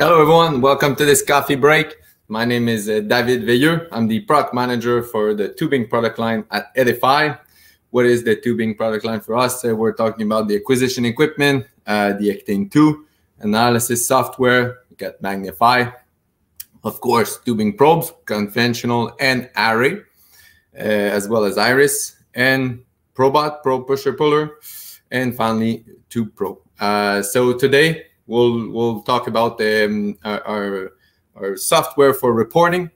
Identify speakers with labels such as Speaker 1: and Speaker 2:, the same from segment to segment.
Speaker 1: Hello, everyone. Welcome to this coffee break. My name is uh, David Veilleux. I'm the product manager for the tubing product line at Eddyfi. What is the tubing product line for us? Uh, we're talking about the acquisition equipment, uh, the Ectane 2 analysis software, we got Magnifi, of course, tubing probes, conventional and array, uh, as well as Iris, and Probot, Pro Pusher Puller, and finally Tube Pro. Uh, so today we'll we'll talk about um, our, our software for reporting.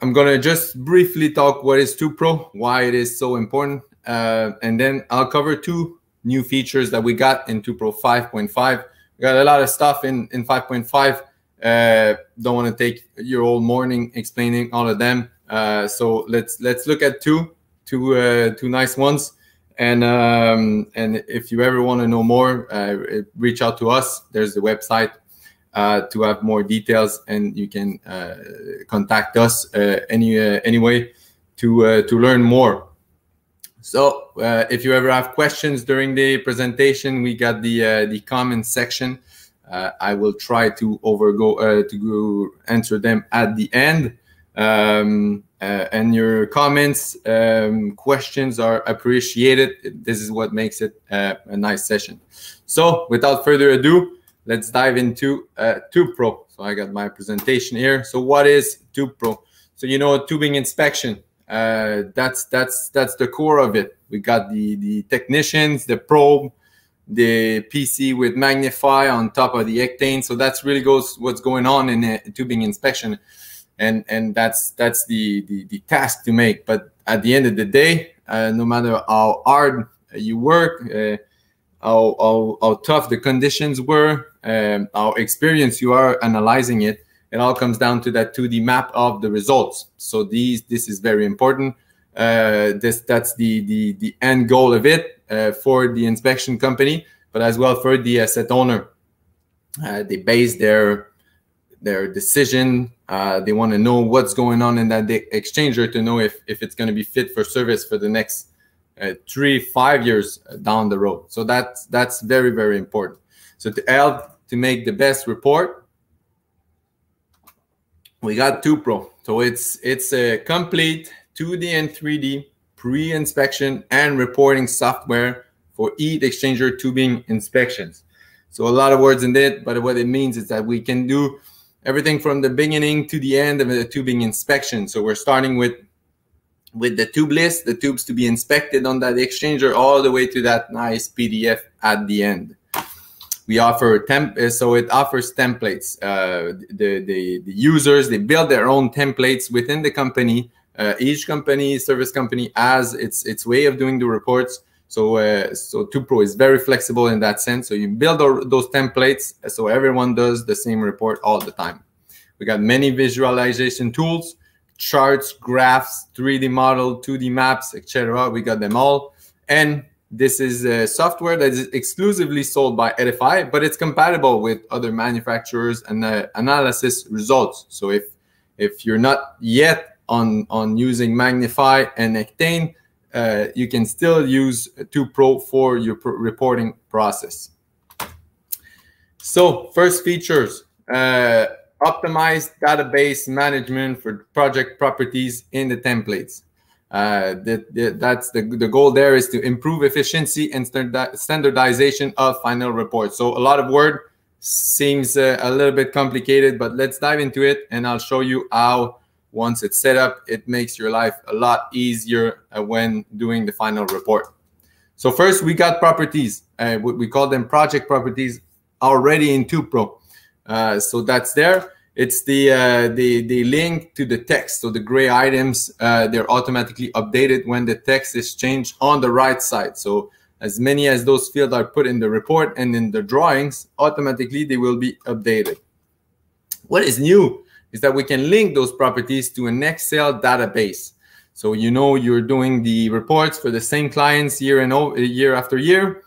Speaker 1: I'm gonna just briefly talk what is Tube Pro, why it is so important, uh, and then I'll cover two new features that we got in Tube Pro 5.5. We got a lot of stuff in in 5.5. Uh, don't want to take your whole morning explaining all of them. Uh, so let's let's look at two two uh, two nice ones. And um, and if you ever want to know more, uh, reach out to us. There's the website uh, to have more details, and you can uh, contact us uh, any uh, anyway to uh, to learn more. So if you ever have questions during the presentation, we got the the comment section. I will try to overgo to answer them at the end. Um, uh, and your comments, um, questions are appreciated. This is what makes it uh, a nice session. So without further ado, let's dive into uh, Tube Pro. So I got my presentation here. So what is Tube Pro? So you know, tubing inspection. Uh, that's that's that's the core of it. We got the the technicians, the probe, the PC with Magnifi on top of the Ectane. So that's really goes what's going on in a tubing inspection and and that's that's the, the the, task to make. But at the end of the day uh, no matter how hard you work uh, how, how, how tough the conditions were um, how experienced you are analyzing it it all comes down to that 2d map of the results. So these this is very important. Uh, this that's the the the end goal of it uh, for the inspection company but as well for the asset owner. Uh, they base their their decision. Uh, they want to know what's going on in that exchanger to know if, if it's going to be fit for service for the next uh, three, five years down the road. So that's that's very very important. So to help to make the best report, we got Tube Pro. So it's it's a complete 2D and 3D pre-inspection and reporting software for heat exchanger tubing inspections. So a lot of words in it, but what it means is that we can do everything from the beginning to the end of the tubing inspection. So we're starting with with the tube list, the tubes to be inspected on that exchanger, all the way to that nice PDF at the end. We offer temp, uh, so it offers templates. Uh, the, the the users they build their own templates within the company. Uh, each company, service company, has its its way of doing the reports. So, uh, so TubePro is very flexible in that sense. So you build those templates so everyone does the same report all the time. We got many visualization tools, charts, graphs, 3D model, 2D maps, etc. We got them all. And this is a software that is exclusively sold by Eddyfi, but it's compatible with other manufacturers and uh, analysis results. So if if you're not yet on on using Magnifi and Ectane, uh, you can still use Tube Pro for your reporting process. So first features, uh, optimized database management for project properties in the templates. Uh, that, that, that's the, the goal there is to improve efficiency and standardization of final reports. So a lot of word seems uh, a little bit complicated, but let's dive into it and I'll show you how once it's set up, it makes your life a lot easier uh, when doing the final report. So first we got properties. Uh, we call them project properties already in Tube Pro. Uh, so that's there. It's the, uh, the, the link to the text. So the gray items, uh, they're automatically updated when the text is changed on the right side. So as many as those fields are put in the report and in the drawings, automatically they will be updated. What is new is that we can link those properties to an Excel database. So you know you're doing the reports for the same clients year and over, year after year.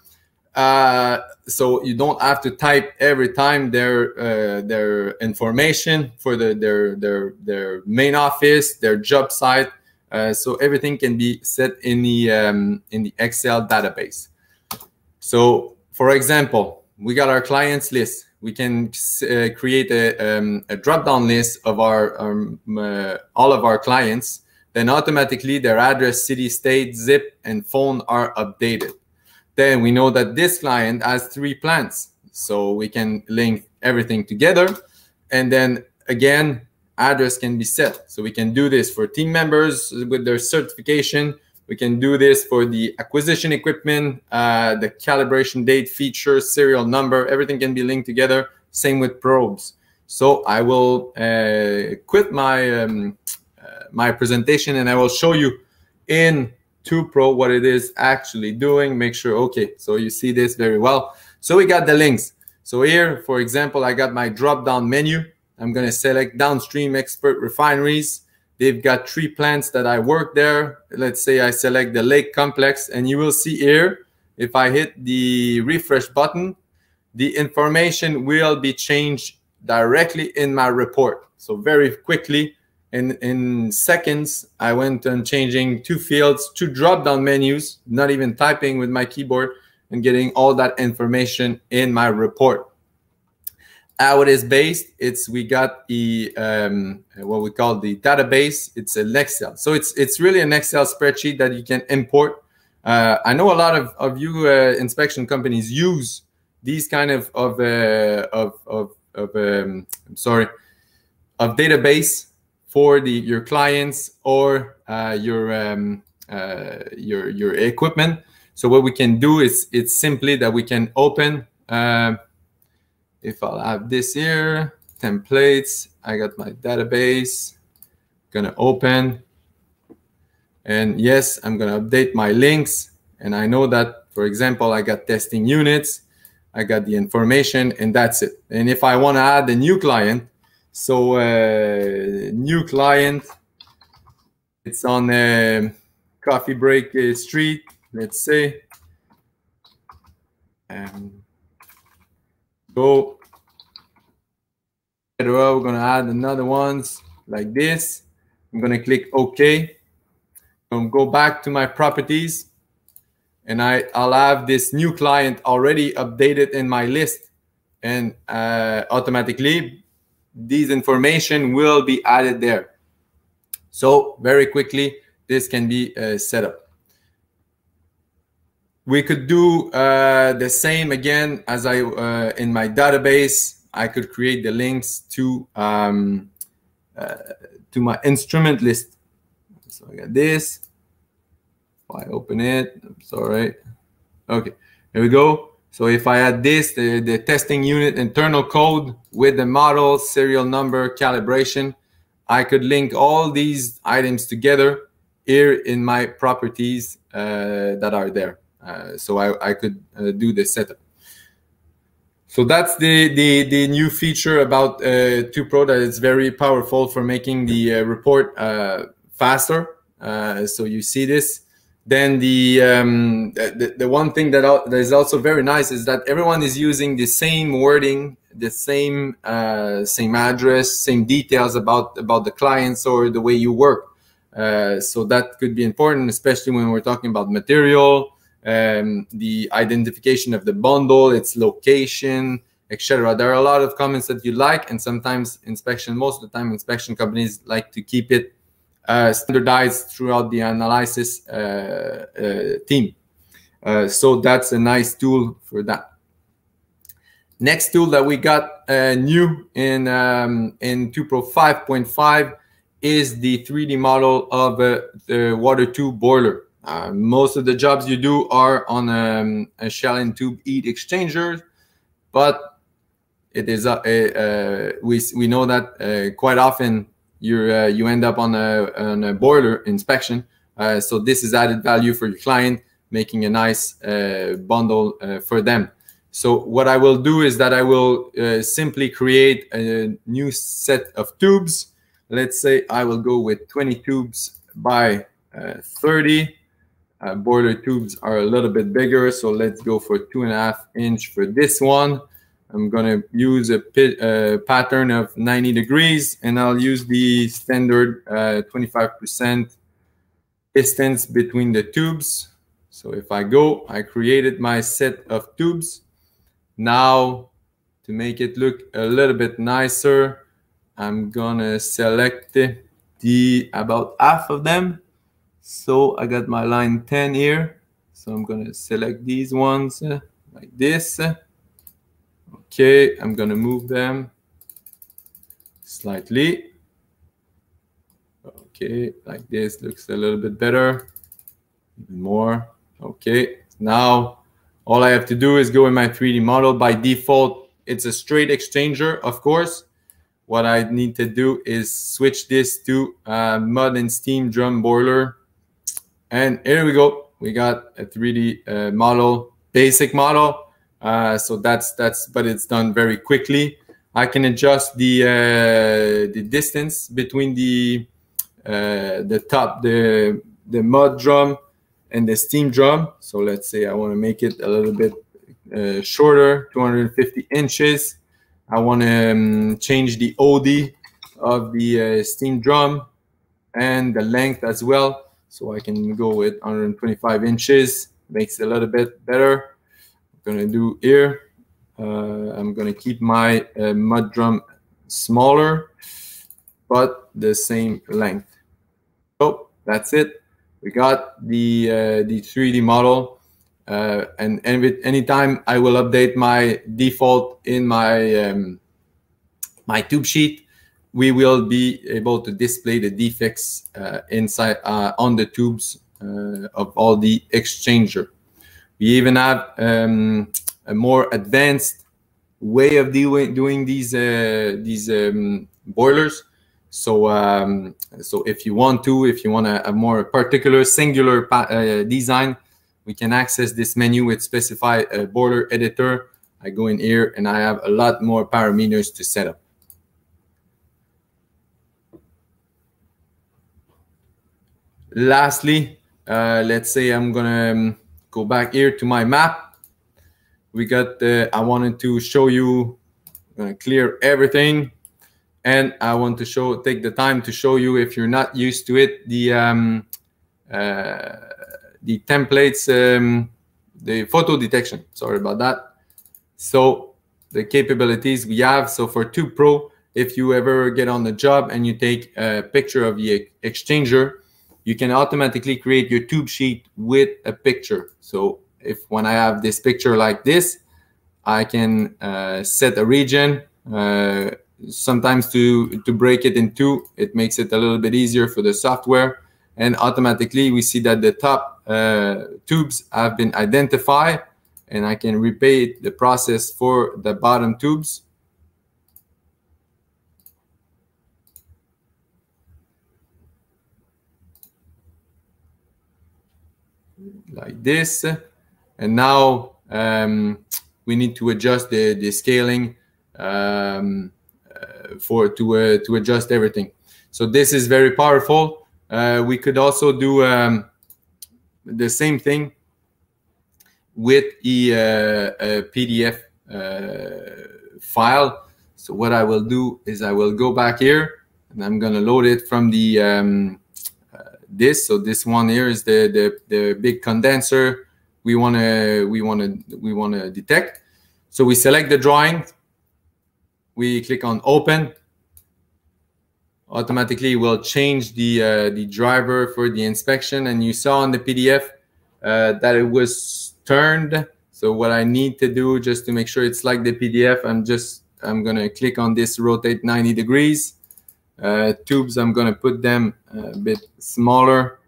Speaker 1: Uh, so you don't have to type every time their uh, their information for the their their their main office, their job site. Uh, so everything can be set in the um, in the Excel database. So for example, we got our clients list. We can uh, create a, um, a drop-down list of our um, uh, all of our clients. Then automatically their address, city, state, zip, and phone are updated. Then we know that this client has three plans, so we can link everything together. And then again, address can be set. So we can do this for team members with their certification we can do this for the acquisition equipment, uh, the calibration date, feature, serial number, everything can be linked together. Same with probes. So I will uh, quit my um, uh, my presentation and I will show you in TubePro what it is actually doing. Make sure, okay, so you see this very well. So we got the links. So here, for example, I got my drop-down menu. I'm going to select downstream expert refineries. They've got three plants that I work there. Let's say I select the lake complex and you will see here, if I hit the refresh button, the information will be changed directly in my report. So very quickly, in, in seconds, I went on changing two fields, two drop-down menus, not even typing with my keyboard and getting all that information in my report how it is based it's we got the um, what we call the database it's an excel. So it's it's really an excel spreadsheet that you can import. Uh, i know a lot of, of you uh, inspection companies use these kind of of uh, of of, of um, i'm sorry of database for the your clients or uh, your um, uh, your your equipment. So what we can do is it's simply that we can open uh, if I'll have this here, templates, I got my database, gonna open. And yes, I'm gonna update my links. And I know that, for example, I got testing units, I got the information, and that's it. And if I wanna add a new client, so uh, new client, it's on uh, Coffee Break uh, Street, let's say. And go. We're gonna add another ones like this. I'm gonna click OK. I'm go back to my properties and I, I'll have this new client already updated in my list and uh, automatically these information will be added there. So very quickly, this can be uh, set up. We could do uh, the same again as I uh, in my database. I could create the links to um, uh, to my instrument list. So I got this. If I open it, I'm sorry. Okay, here we go. So if I add this, the, the testing unit internal code with the model, serial number, calibration, I could link all these items together here in my properties uh, that are there. Uh, so I, I could uh, do the setup. So that's the, the, the new feature about uh, TubePro that is very powerful for making the uh, report uh, faster. Uh, so you see this. Then the, um, the, the one thing that, that is also very nice is that everyone is using the same wording, the same same address, same details about about the clients or the way you work. so that could be important, especially when we're talking about material, um, the identification of the bundle, its location, etc. There are a lot of comments that you like, and sometimes inspection, most of the time, inspection companies like to keep it uh, standardized throughout the analysis uh, uh, team. Uh, so that's a nice tool for that. Next tool that we got uh, new in um, in TubePro 5.5 is the 3D model of uh, the water tube boiler. Uh, most of the jobs you do are on um, a shell and tube heat exchanger, but it is a, a, a we we know that uh, quite often you uh, you end up on a on a boiler inspection. Uh, so this is added value for your client, making a nice uh, bundle for them. So what I will do is that I will simply create a new set of tubes. Let's say I will go with 20 tubes by 30 uh, boiler tubes are a little bit bigger, so let's go for two and a half inch for this one. I'm gonna use a pit, uh, pattern of 90 degrees and I'll use the standard 25% uh, distance between the tubes. So if I go, I created my set of tubes. Now, to make it look a little bit nicer, I'm gonna select the about half of them. So I got my line 10 here. So I'm gonna select these ones uh, like this. Okay, I'm gonna move them slightly. Okay, like this looks a little bit better. Even more. Okay, now all I have to do is go in my 3D model. By default, it's a straight exchanger, of course. What I need to do is switch this to uh, mud and steam drum boiler. And here we go. We got a 3D uh, model, basic model. Uh, so that's, that's, but it's done very quickly. I can adjust the, uh, the distance between the, uh, the top, the, the mud drum and the steam drum. So let's say I want to make it a little bit uh, shorter, 250 inches. I want to um, change the OD of the uh, steam drum and the length as well. So I can go with 125 inches, makes it a little bit better. I'm gonna do here. Uh, I'm gonna keep my uh, mud drum smaller, but the same length. So that's it we got the uh, the 3D model, uh, and any anytime I will update my default in my um, my tube sheet, we will be able to display the defects uh, inside uh, on the tubes uh, of all the exchanger. We even have um, a more advanced way of doing doing these these um, boilers so, um, so if you want to, if you want a, a more particular singular uh, design, we can access this menu with specify a border editor. I go in here and I have a lot more parameters to set up. Lastly, uh, let's say I'm gonna um, go back here to my map. We got, I wanted to show you, gonna clear everything. And I want to show take the time to show you if you're not used to it the um, uh, the templates um, the photo detection. Sorry about that. So the capabilities we have so for TubePro if you ever get on the job and you take a picture of the exchanger you can automatically create your tube sheet with a picture. So if when I have this picture like this I can uh, set a region uh, sometimes to to break it in two. It makes it a little bit easier for the software. And automatically we see that the top uh, tubes have been identified and I can repeat the process for the bottom tubes like this and now um, we need to adjust the, the scaling um, for to uh, to adjust everything. So this is very powerful. Uh, we could also do um, the same thing with uh, PDF file. So what I will do is I will go back here and I'm gonna load it from the um, uh, this. So this one here is the the, the big condenser we wanna we wanna we wanna detect. So we select the drawing we click on open automatically will change the uh, the driver for the inspection and you saw on the PDF uh, that it was turned so what I need to do just to make sure it's like the PDF I'm just I'm gonna click on this rotate 90 degrees uh, tubes I'm gonna put them a bit smaller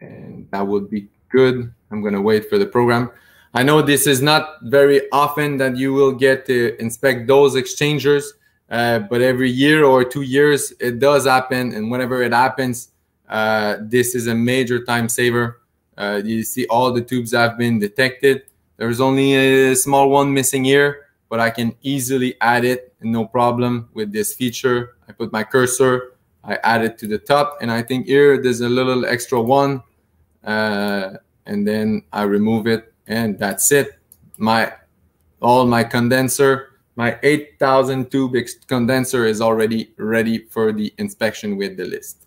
Speaker 1: and that would be good I'm gonna wait for the program I know this is not very often that you will get to inspect those exchangers, uh, but every year or two years it does happen. And whenever it happens, uh, this is a major time saver. Uh, you see all the tubes have been detected. There's only a small one missing here, but I can easily add it no problem with this feature. I put my cursor, I add it to the top, and I think here there's a little extra one, uh, and then I remove it and that's it. My all my condenser, my 8000 tube condenser is already ready for the inspection with the list.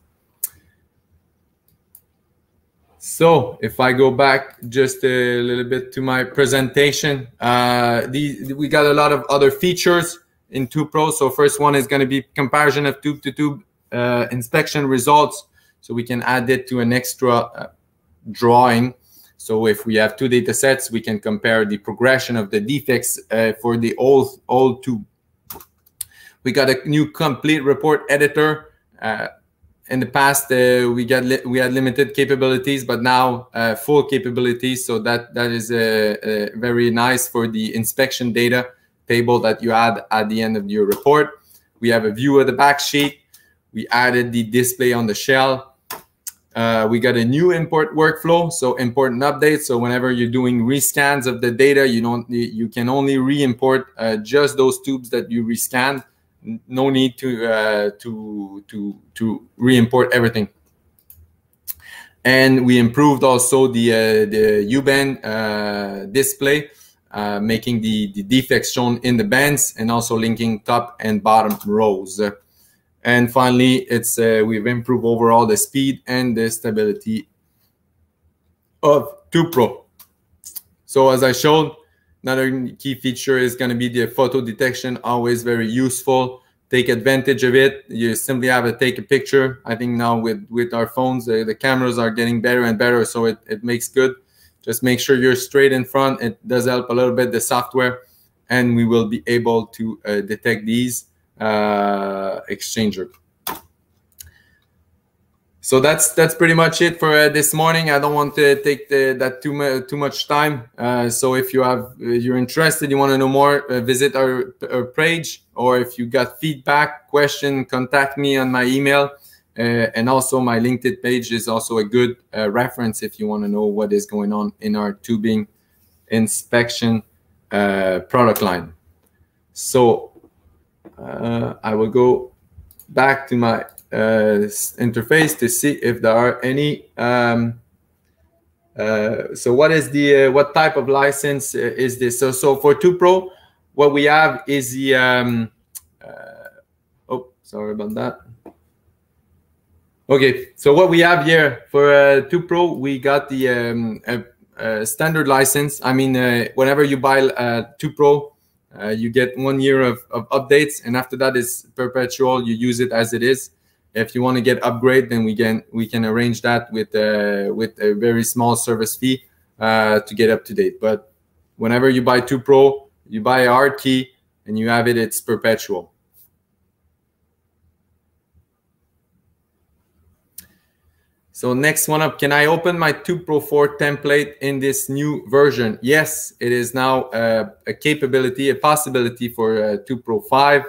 Speaker 1: So if I go back just a little bit to my presentation, uh, the, we got a lot of other features in Tube Pro. So first one is going to be comparison of tube to tube uh, inspection results. So we can add it to an extra uh, drawing. So if we have two data sets, we can compare the progression of the defects uh, for the old, old tube. We got a new complete report editor. In the past uh, we got we had limited capabilities but now uh, full capabilities. So that that is uh, uh, very nice for the inspection data table that you add at the end of your report. We have a view of the back sheet. We added the display on the shell. Uh, we got a new import workflow so important updates so whenever you're doing rescans of the data you don't you can only re-import uh, just those tubes that you rescanned no need to uh, to to to re-import everything. And we improved also the uh, the U-bend uh, display, uh, making the the defects shown in the bands and also linking top and bottom rows. And finally, it's uh, we've improved overall the speed and the stability of TubePro. So as I showed, Another key feature is going to be the photo detection, always very useful. Take advantage of it. You simply have to take a picture. I think now with, with our phones, the, the cameras are getting better and better, so it, it makes good. Just make sure you're straight in front. It does help a little bit, the software, and we will be able to uh, detect these uh, exchanger so that's that's pretty much it for uh, this morning. I don't want to take the, that too much too much time. Uh, so if you have if you're interested, you want to know more, uh, visit our, our, page, or if you got feedback, question, contact me on my email, uh, and also my LinkedIn page is also a good uh, reference if you want to know what is going on in our tubing inspection uh, product line. So I will go back to my uh, interface to see if there are any. Um, uh, so what is the uh, what type of license is this? So so for TubePro what we have is the um, oh sorry about that. Okay, so what we have here for uh, pro, we got the um, standard license. I mean, uh, whenever you buy uh, Pro, uh, you get one year of, of updates, and after that is perpetual. You use it as it is. If you want to get upgrade, then we can we can arrange that with uh, with a very small service fee uh, to get up to date. But whenever you buy TubePro, you buy a hard key and you have it. It's perpetual. So next one up, can I open my TubePro 4 template in this new version? Yes, it is now uh, a capability, a possibility for uh, Pro 5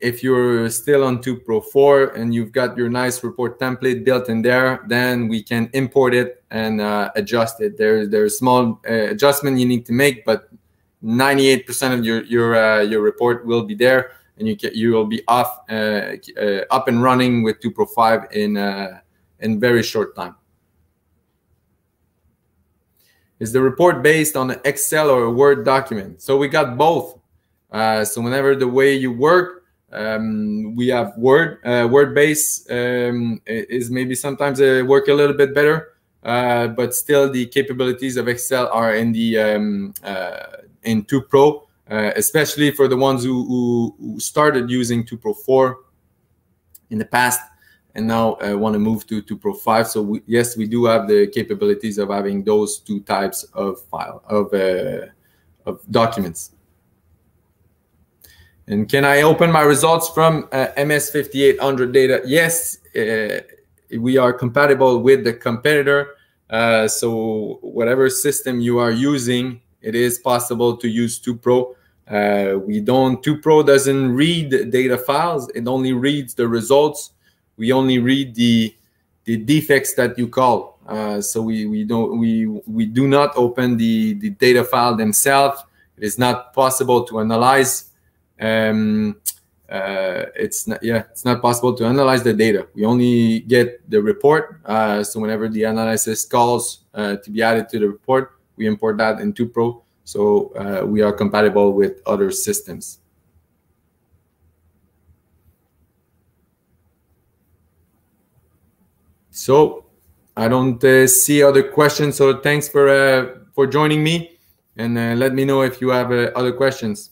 Speaker 1: if you're still on TubePro 4 and you've got your nice report template built in there, then we can import it and uh, adjust it. There, there's small uh, adjustment you need to make, but 98% of your your uh, your report will be there, and you can, you will be off uh, uh, up and running with TubePro 5 in uh, in very short time. Is the report based on an Excel or a Word document? So we got both. so whenever the way you work, um, we have Word. Uh, Word base um, is maybe sometimes uh, work a little bit better, uh, but still the capabilities of Excel are in the um, uh, in TubePro, uh, especially for the ones who, who, who started using TubePro 4 in the past and now uh, want to move to TubePro 5. So we, yes, we do have the capabilities of having those two types of file of of documents. And can I open my results from uh, MS5800 data? Yes, uh, we are compatible with the competitor. Uh, so whatever system you are using, it is possible to use TubePro. Uh, we don't, TubePro doesn't read data files. It only reads the results. We only read the, the defects that you call. Uh, so we, we don't, we, we do not open the, the data file themselves. It is not possible to analyze um, uh, it's not yeah it's not possible to analyze the data we only get the report uh, so whenever the analysis calls uh, to be added to the report we import that in TubePro so uh, we are compatible with other systems so I don't uh, see other questions. So thanks for uh, for joining me, and let me know if you have other questions.